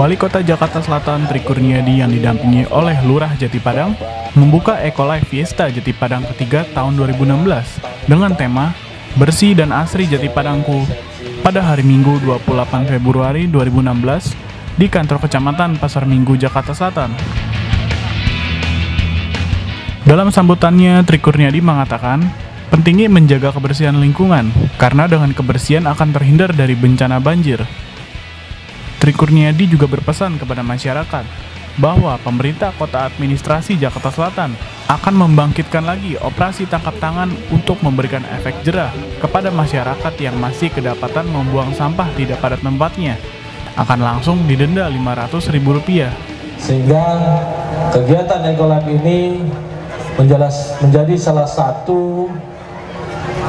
Wali Kota Jakarta Selatan Tri Kurniadi yang didampingi oleh Lurah Jati Padang membuka Life Fiesta Jati Padang ketiga tahun 2016 dengan tema Bersih dan Asri Jati Padangku pada hari Minggu 28 Februari 2016 di kantor Kecamatan Pasar Minggu Jakarta Selatan. Dalam sambutannya, Tri Kurniadi mengatakan, pentingnya menjaga kebersihan lingkungan, karena dengan kebersihan akan terhindar dari bencana banjir. Tri Kurniadi juga berpesan kepada masyarakat bahwa pemerintah kota administrasi Jakarta Selatan akan membangkitkan lagi operasi tangkap tangan untuk memberikan efek jerah kepada masyarakat yang masih kedapatan membuang sampah tidak pada tempatnya akan langsung didenda Rp500.000. Sehingga kegiatan Ekolab ini menjelas, menjadi salah satu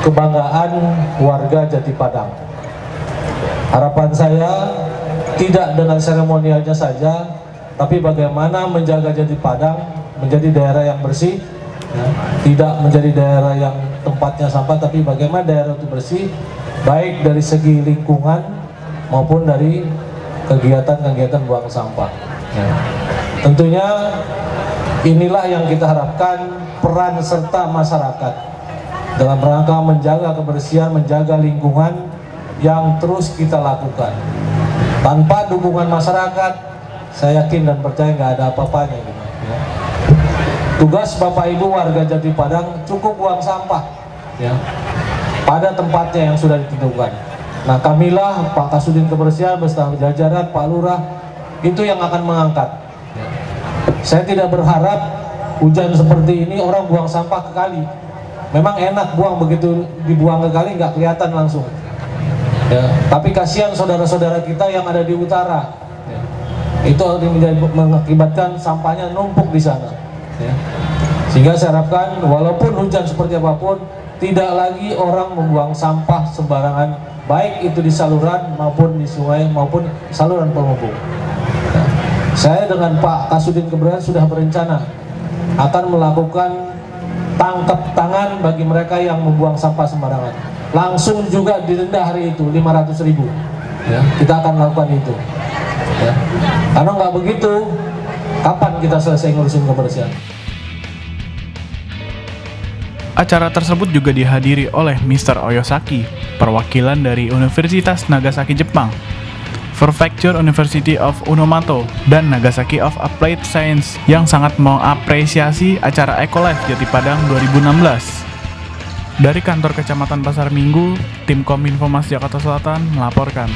kebanggaan warga Jati Padang. Harapan saya tidak dengan seremonialnya saja, tapi bagaimana menjaga Jati Padang menjadi daerah yang bersih, ya, tidak menjadi daerah yang tempatnya sampah, tapi bagaimana daerah itu bersih, baik dari segi lingkungan maupun dari kegiatan-kegiatan buang sampah. Ya. Tentunya inilah yang kita harapkan peran serta masyarakat dalam rangka menjaga kebersihan, menjaga lingkungan yang terus kita lakukan. Tanpa dukungan masyarakat, saya yakin dan percaya nggak ada apa-apanya. Gitu, ya. Tugas Bapak Ibu warga Jati Padang cukup buang sampah, ya, pada tempatnya yang sudah ditentukan. Nah, kamilah Pak Kasudin Kebersihan beserta jajaran Pak Lurah itu yang akan mengangkat. Ya. Saya tidak berharap hujan seperti ini orang buang sampah ke kali. Memang enak buang begitu dibuang ke kali nggak kelihatan langsung ya. tapi kasihan saudara-saudara kita yang ada di utara ya. itu mengakibatkan sampahnya numpuk di sana ya. sehingga saya harapkan walaupun hujan seperti apa pun tidak lagi orang membuang sampah sembarangan baik itu di saluran maupun di sungai maupun saluran penghubung ya. saya dengan Pak Kasudin Keberanian sudah berencana akan melakukan tangkap tangan bagi mereka yang membuang sampah sembarangan langsung juga didenda hari itu 500 ribu ya, kita akan lakukan itu ya. karena nggak begitu kapan kita selesai ngurusin kebersihan Acara tersebut juga dihadiri oleh Mr. Oyosaki, perwakilan dari Universitas Nagasaki Jepang, Prefecture University of Unomato, dan Nagasaki of Applied Science yang sangat mengapresiasi acara Ecolife Jati Padang 2016. Dari kantor Kecamatan Pasar Minggu, tim Kominfo Mas Jakarta Selatan melaporkan.